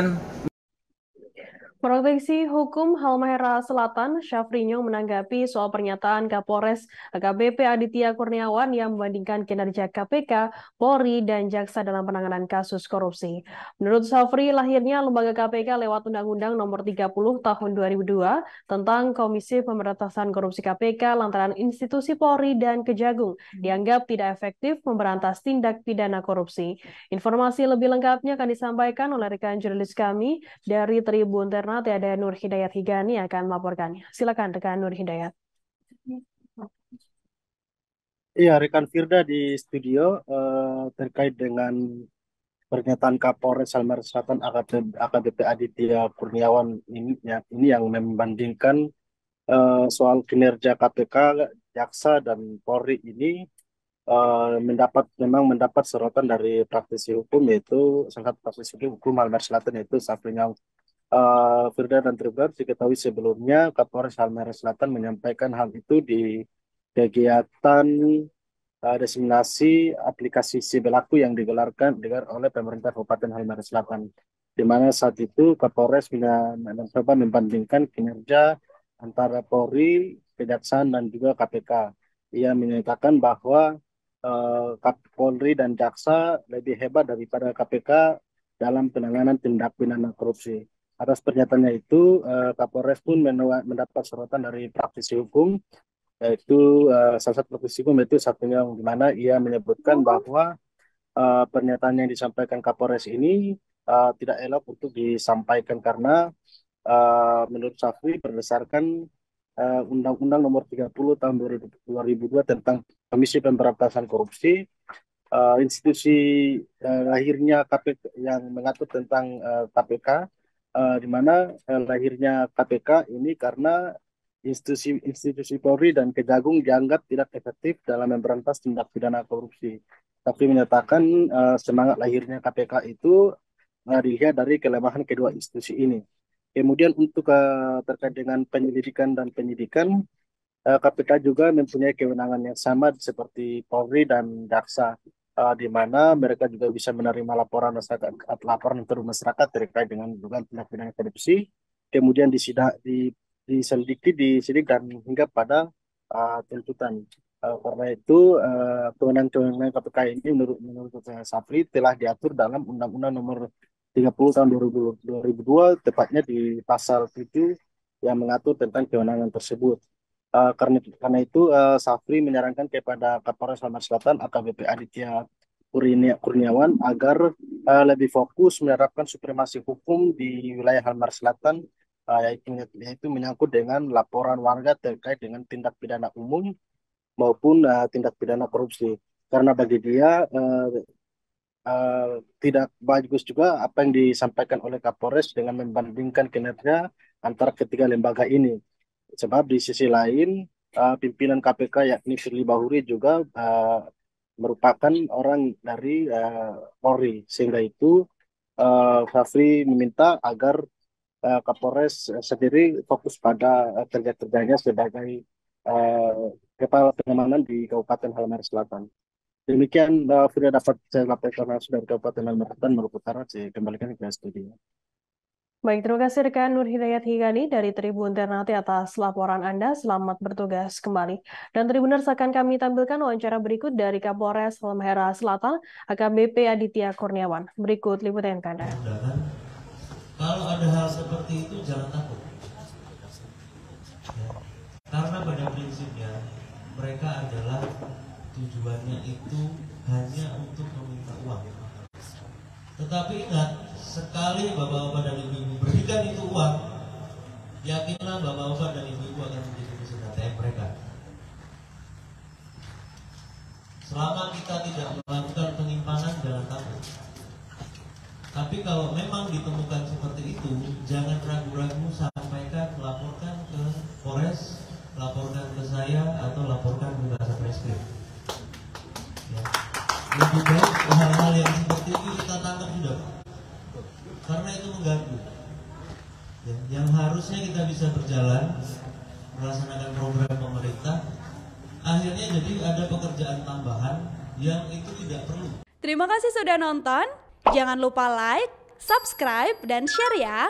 teman-teman Proteksi Hukum Halmahera Selatan, Syafrinyo menanggapi soal pernyataan Kapolres AKBP Aditya Kurniawan yang membandingkan kinerja KPK, Polri, dan Jaksa dalam penanganan kasus korupsi. Menurut Syafri, lahirnya lembaga KPK lewat Undang-Undang Nomor 30 Tahun 2002 tentang Komisi Pemberantasan Korupsi KPK lantaran institusi Polri dan Kejagung dianggap tidak efektif memberantas tindak pidana korupsi. Informasi lebih lengkapnya akan disampaikan oleh rekan jurnalis kami dari Tribun Terna Ternate ada Nur Hidayat Higani akan melaporkannya. Silakan rekan Nur Hidayat. Iya, rekan Firda di studio uh, terkait dengan pernyataan Kapolres Salmar Selatan AKBP, Aditya Kurniawan ini, ya, ini yang membandingkan uh, soal kinerja KPK, Jaksa dan Polri ini uh, mendapat memang mendapat sorotan dari praktisi hukum yaitu sangat praktisi hukum Halmar Selatan yaitu Safrinya uh, Firda dan Tribun diketahui sebelumnya Kapolres Halmahera Selatan menyampaikan hal itu di kegiatan uh, diseminasi aplikasi Sibelaku yang digelarkan oleh pemerintah Kabupaten Halmahera Selatan di mana saat itu Kapolres mencoba membandingkan kinerja antara Polri, Kejaksaan dan juga KPK. Ia menyatakan bahwa uh, Polri dan Jaksa lebih hebat daripada KPK dalam penanganan tindak pidana korupsi. Atas pernyataannya itu, uh, Kapolres pun mendapat sorotan dari praktisi hukum, yaitu uh, salah satu praktisi hukum itu satunya di mana ia menyebutkan bahwa uh, pernyataan yang disampaikan Kapolres ini uh, tidak elok untuk disampaikan karena uh, menurut Safri berdasarkan Undang-Undang uh, Nomor 30 Tahun 2002 tentang Komisi Pemberantasan Korupsi, uh, institusi uh, lahirnya KPK yang mengatur tentang uh, KPK uh, di mana uh, lahirnya KPK ini karena institusi-institusi Polri dan Kejagung dianggap tidak efektif dalam memberantas tindak pidana korupsi. Tapi menyatakan uh, semangat lahirnya KPK itu uh, dilihat dari kelemahan kedua institusi ini. Kemudian untuk uh, terkait dengan penyelidikan dan penyidikan, uh, KPK juga mempunyai kewenangan yang sama seperti Polri dan Jaksa uh, di mana mereka juga bisa menerima laporan masyarakat laporan dari masyarakat terkait dengan dugaan tindak pidana korupsi kemudian disidak di diselidiki disidik dan hingga pada uh, tuntutan uh, karena itu uh, kewenangan-kewenangan KPK ini menurut menurut Safri telah diatur dalam Undang-Undang Nomor 30 tahun 2000, 2002 tepatnya di pasal 7 yang mengatur tentang kewenangan tersebut. Uh, karena karena itu uh, Safri menyarankan kepada Kapolres Lampung Selatan AKBP Aditya Kurniawan agar uh, lebih fokus menerapkan supremasi hukum di wilayah Halmar Selatan uh, yaitu, yaitu menyangkut dengan laporan warga terkait dengan tindak pidana umum maupun uh, tindak pidana korupsi. Karena bagi dia uh, uh, tidak bagus juga apa yang disampaikan oleh Kapolres dengan membandingkan kinerja antara ketiga lembaga ini Sebab di sisi lain uh, pimpinan KPK yakni Firly Bahuri juga uh, merupakan orang dari uh, Polri sehingga itu uh, Rafli meminta agar uh, Kapolres sendiri fokus pada uh, kerja-kerjanya sebagai uh, kepala pengamanan di Kabupaten Halmahera Selatan. Demikian uh, sudah dapat saya laporkan dari Kabupaten Halmahera Selatan Maluku Utara. Saya kembalikan ke studio. Baik, terima kasih rekan Nur Hidayat Higani dari Tribun Ternate atas laporan Anda. Selamat bertugas kembali. Dan Tribuners akan kami tampilkan wawancara berikut dari Kapolres Halmahera Selatan, AKBP Aditya Kurniawan. Berikut liputan Anda. Kalau ada hal seperti itu jangan takut. Ya. Karena pada prinsipnya mereka adalah tujuannya itu hanya untuk meminta uang. Tetapi ingat, sekali bapak-bapak dan ibu-ibu berikan itu uang, yakinlah bapak-bapak dan ibu-ibu akan menjadi mesin ATM mereka. Selama kita tidak melakukan penyimpanan, jangan takut. Tapi kalau memang ditemukan seperti itu, jangan ragu-ragu sampaikan, laporkan ke Polres, laporkan ke saya, atau laporkan ke Reskrim. Ya. Lebih hal-hal yang seperti itu kita tangkap sudah karena itu mengganggu. Ya, yang harusnya kita bisa berjalan melaksanakan program pemerintah, akhirnya jadi ada pekerjaan tambahan yang itu tidak perlu. Terima kasih sudah nonton. Jangan lupa like, subscribe, dan share ya.